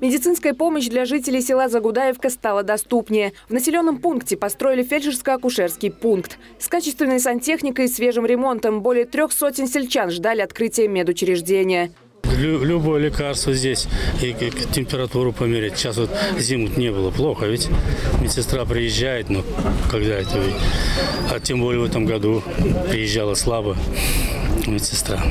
Медицинская помощь для жителей села Загудаевка стала доступнее. В населенном пункте построили фельдшерско-акушерский пункт. С качественной сантехникой и свежим ремонтом более трех сотен сельчан ждали открытия медучреждения. Любое лекарство здесь, и температуру померить. Сейчас вот зиму не было плохо, ведь медсестра приезжает, но когда это, а тем более в этом году приезжала слабо медсестра.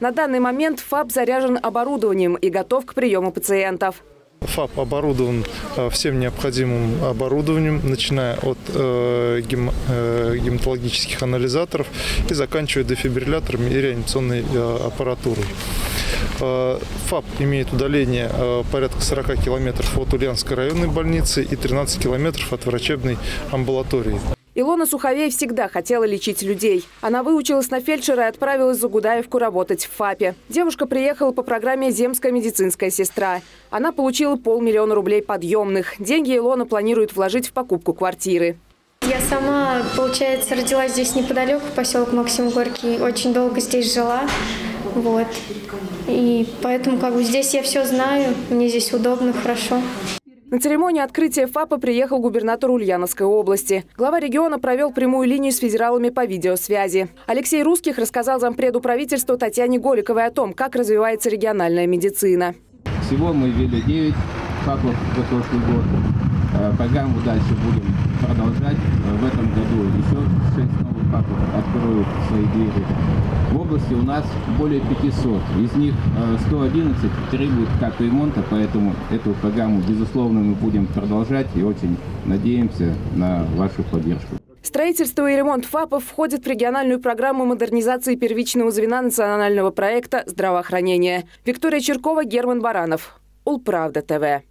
На данный момент ФАП заряжен оборудованием и готов к приему пациентов. ФАП оборудован э, всем необходимым оборудованием, начиная от э, э, гематологических анализаторов и заканчивая дефибрилляторами и реанимационной аппаратурой. ФАП имеет удаление порядка 40 километров от Ульяновской районной больницы и 13 километров от врачебной амбулатории. Илона Суховей всегда хотела лечить людей. Она выучилась на фельдшера и отправилась за Гудаевку работать в ФАПе. Девушка приехала по программе «Земская медицинская сестра». Она получила полмиллиона рублей подъемных. Деньги Илона планирует вложить в покупку квартиры. Я сама, получается, родилась здесь неподалеку, поселок Максим Горький. Очень долго здесь жила. Вот. И поэтому как бы здесь я все знаю, мне здесь удобно, хорошо. На церемонию открытия ФАПа приехал губернатор Ульяновской области. Глава региона провел прямую линию с федералами по видеосвязи. Алексей Русских рассказал зампреду правительства Татьяне Голиковой о том, как развивается региональная медицина. Всего мы ввели 9 ФАПов за прошлый год. Э, программу дальше будем продолжать. Э, в этом году еще 6 новых ФАПов откроют свои двери. В области у нас более 500. Из них 111 э, требуют как ремонта, поэтому эту программу, безусловно, мы будем продолжать и очень надеемся на вашу поддержку. Строительство и ремонт ФАПов входит в региональную программу модернизации первичного звена национального проекта здравоохранения. Виктория Черкова, Герман Баранов. Улправда ТВ.